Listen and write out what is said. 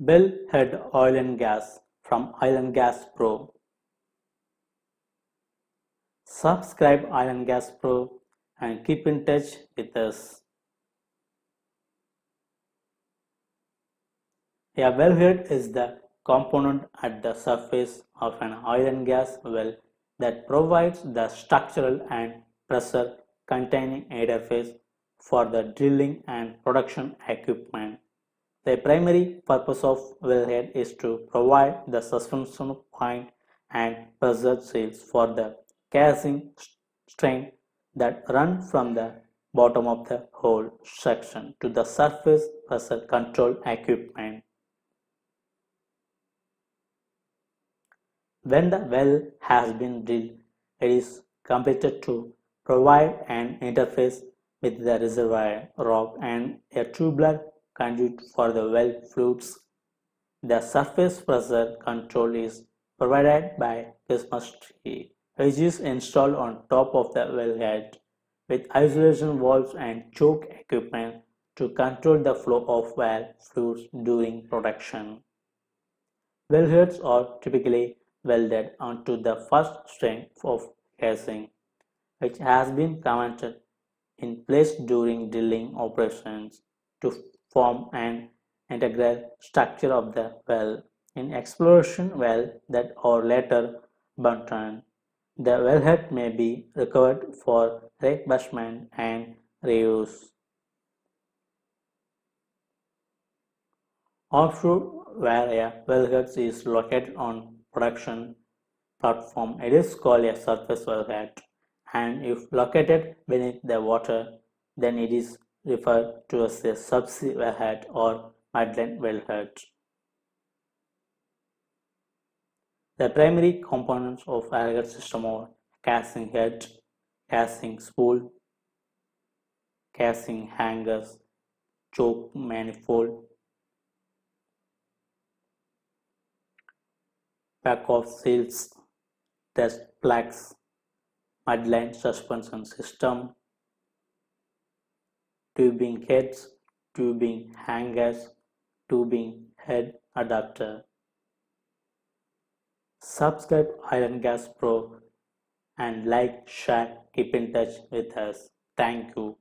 Well Head Oil and Gas from Oil and Gas Pro. Subscribe Oil and Gas Pro and keep in touch with us. A wellhead is the component at the surface of an oil and gas well that provides the structural and pressure containing interface for the drilling and production equipment. The primary purpose of wellhead is to provide the suspension point and pressure seals for the casing string that run from the bottom of the hole section to the surface pressure control equipment. When the well has been drilled, it is completed to provide an interface with the reservoir rock and a tubular conduit for the well fluids. The surface pressure control is provided by Christmas tree, which is installed on top of the wellhead with isolation valves and choke equipment to control the flow of well fluids during production. Wellheads are typically welded onto the first string of casing, which has been cemented in place during drilling operations to form an integral structure of the well. In exploration well that or later burnt the wellhead may be recovered for refurbishment and reuse. Offshore where a wellhead is located on production platform. It is called a surface wellhead and if located beneath the water then it is referred to as a subsea wellhead or mudline wellhead. The primary components of wellhead system are casing head, casing spool, casing hangers, choke manifold, packoff seals, test plugs, mudline suspension system, tubing heads, tubing hangers, tubing head adapter. Subscribe Oil and Gas Pro and like, share, keep in touch with us. Thank you.